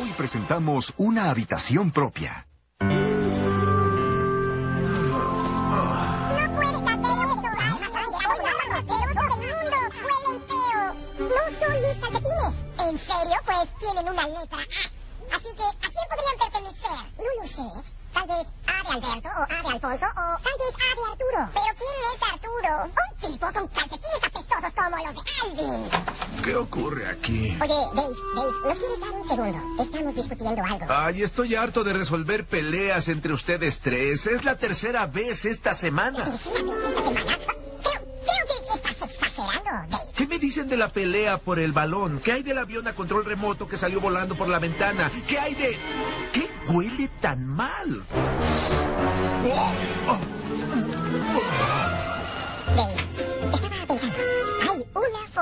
Hoy presentamos una habitación propia. No son mis calcetines. ¿En serio? Pues tienen una letra A. Así que, ¿a quién podrían pertenecer? No lo sé. Tal vez A de Alberto o A de Alfonso o tal vez A de Arturo. ¿Pero quién es Arturo? Un tipo con calcetines apestosos como los de Alvin. ¿Qué ocurre aquí? Oye, Dave, Dave, ¿nos quieres dar un segundo? Estamos discutiendo algo. Ay, estoy harto de resolver peleas entre ustedes tres. Es la tercera vez esta semana. ¿Tercera vez esta semana? Creo, creo que estás exagerando, Dave. ¿Qué me dicen de la pelea por el balón? ¿Qué hay del avión a control remoto que salió volando por la ventana? ¿Qué hay de... ¿Qué huele tan mal? Oh, oh. Dave,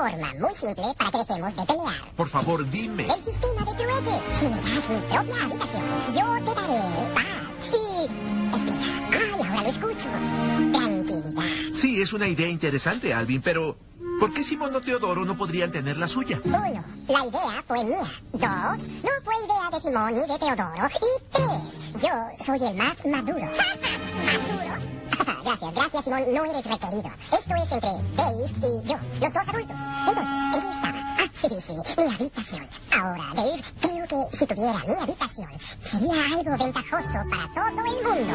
forma muy simple para que dejemos de pelear. Por favor, dime. El sistema de trueque. Si me das mi propia habitación, yo te daré paz. Y... Espera. Ay, ahora lo escucho. Tranquilidad. Sí, es una idea interesante, Alvin, pero... ¿Por qué Simón o Teodoro no podrían tener la suya? Uno, la idea fue mía. Dos, no fue idea de Simón ni de Teodoro. Y tres, yo soy el más maduro. ¿Maduro? Gracias, gracias, Simón. No eres requerido. Esto es entre Dave y yo, los dos adultos. Entonces, ¿en qué estaba? Ah, sí, sí, mi habitación. Ahora, Dave, creo que si tuviera mi habitación, sería algo ventajoso para todo el mundo.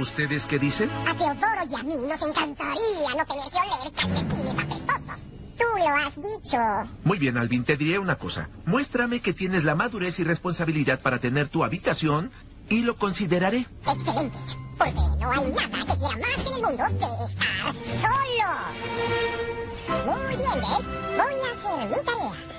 ¿Ustedes qué dicen? A Teodoro y a mí nos encantaría no tener que oler calcetines apestosos. Tú lo has dicho. Muy bien, Alvin, te diré una cosa. Muéstrame que tienes la madurez y responsabilidad para tener tu habitación y lo consideraré. Excelente. Porque no hay nada que quiera más en el mundo que estar solo. Muy bien, Dave. Voy a hacer mi tarea.